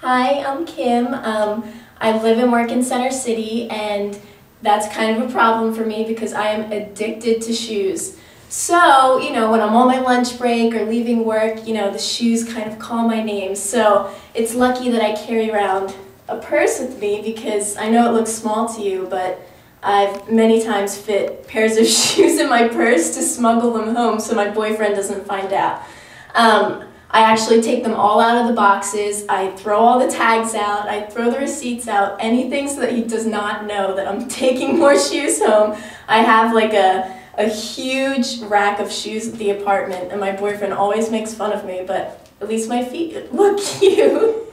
Hi, I'm Kim. Um, I live and work in Center City, and that's kind of a problem for me because I am addicted to shoes. So, you know, when I'm on my lunch break or leaving work, you know, the shoes kind of call my name. So it's lucky that I carry around a purse with me because I know it looks small to you, but I've many times fit pairs of shoes in my purse to smuggle them home so my boyfriend doesn't find out. Um, I actually take them all out of the boxes. I throw all the tags out. I throw the receipts out. Anything so that he does not know that I'm taking more shoes home. I have like a, a huge rack of shoes at the apartment, and my boyfriend always makes fun of me, but at least my feet look cute.